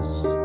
Bye.